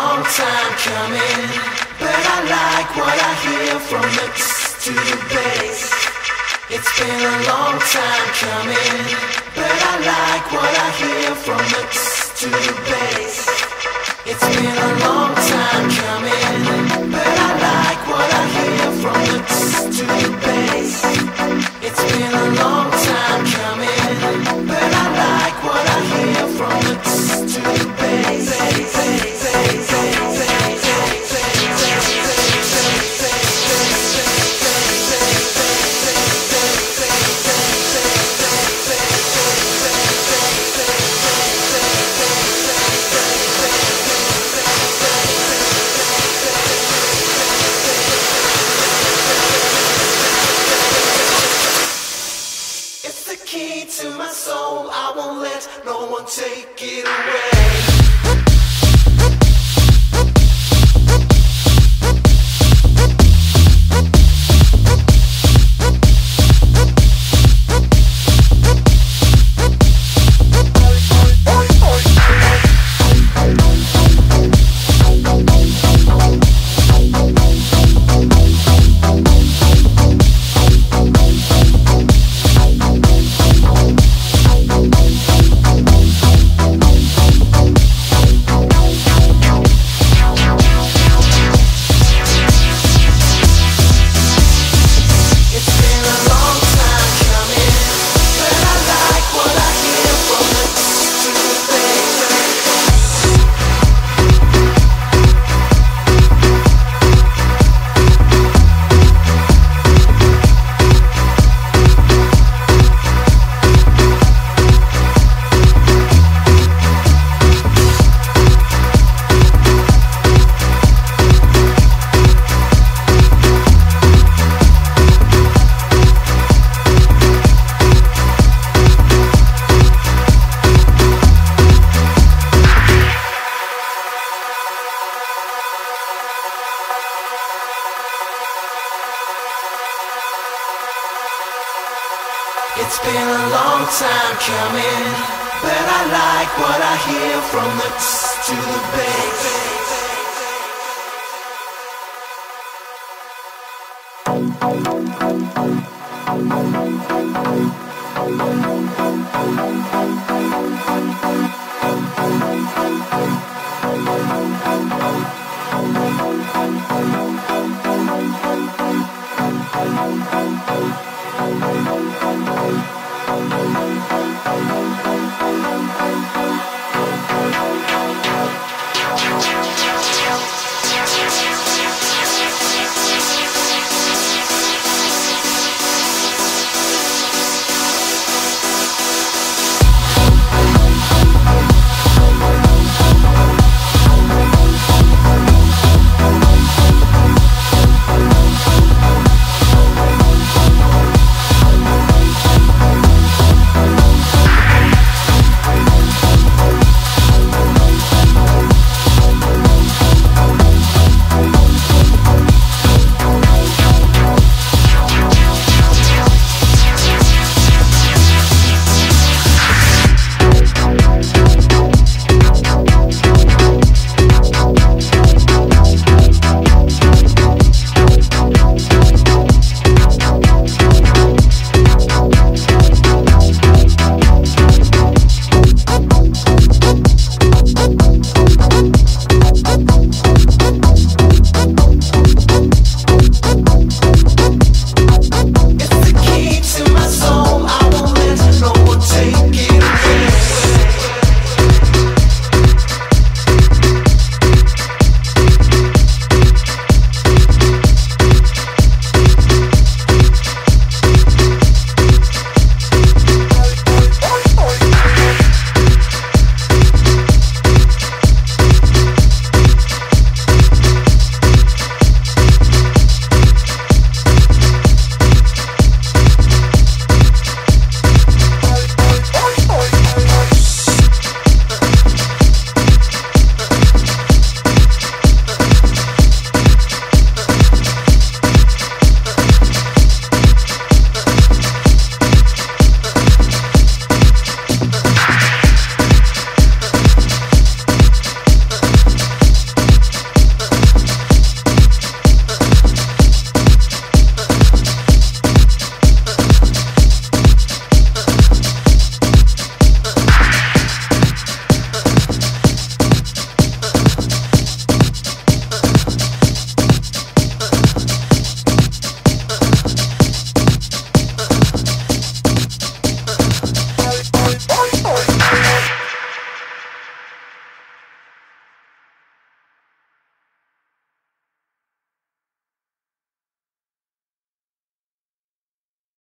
long time coming, but I like what I hear from the bass to the bass. It's been a long time coming, but I like what I hear from the bass to the bass. It's been a long time coming, but I like what I hear from the bass to the bass. It's been a long time coming, but I like what I hear from the tss to the bass.